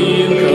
in